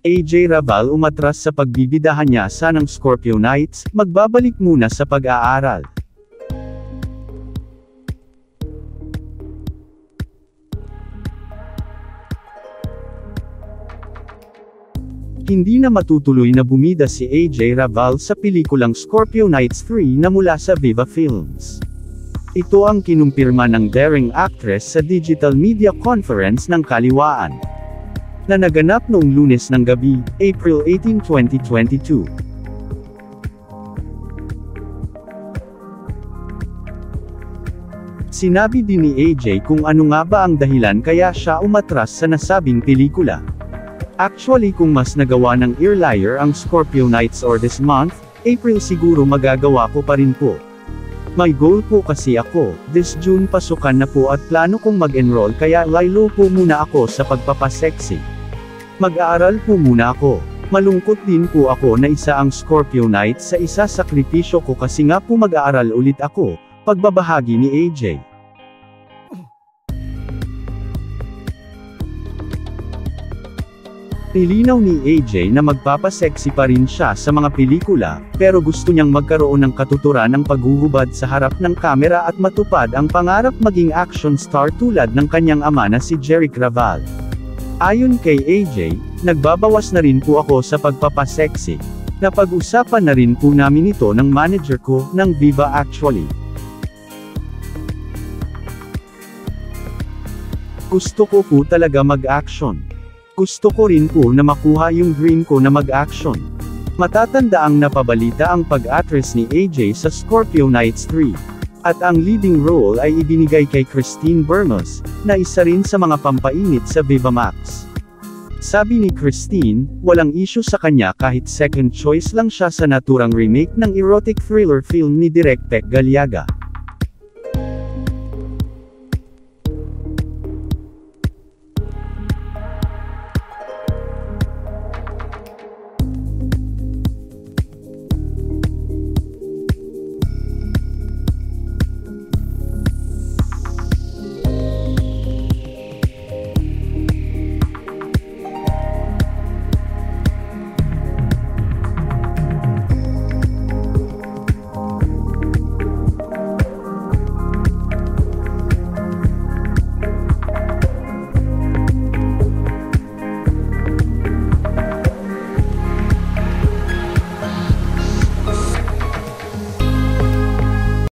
AJ Raval umatras sa pagbibidahan niya sa ng Scorpio Knights, magbabalik muna sa pag-aaral. Hindi na matutuloy na bumida si AJ Raval sa pelikulang Scorpio Knights 3 na mula sa Viva Films. Ito ang kinumpirma ng daring actress sa digital media conference ng Kaliwaan na naganap noong lunes ng gabi, April 18, 2022. Sinabi din ni AJ kung ano nga ba ang dahilan kaya siya umatras sa nasabing pelikula. Actually kung mas nagawa ng Earlier ang Scorpio Nights or this month, April siguro magagawa ko pa rin po. May goal po kasi ako, this June pasukan na po at plano kong mag-enroll kaya lilo po muna ako sa pagpapasexy. Mag-aaral po muna ako. Malungkot din po ako na isa ang Scorpio Nights sa isa sakripisyo ko kasi nga po mag-aaral ulit ako, pagbabahagi ni AJ. Nilinaw ni AJ na magpapasexy pa rin siya sa mga pelikula, pero gusto niyang magkaroon ng katuturan ng paghuhubad sa harap ng kamera at matupad ang pangarap maging action star tulad ng kanyang ama na si Jeric Raval. Ayon kay AJ, nagbabawas na rin po ako sa pagpapasexy. Napag-usapan na rin po namin ito ng manager ko, ng Viva Actually. Gusto ko po talaga mag-action. Gusto ko rin po na makuha yung dream ko na mag-action. Matatanda ang napabalita ang pag-actress ni AJ sa Scorpio Nights 3. At ang leading role ay ibinigay kay Christine Bernos, na isa rin sa mga pampainit sa Viva Max. Sabi ni Christine, walang issue sa kanya kahit second choice lang siya sa naturang remake ng erotic thriller film ni Direk Pek Galiaga.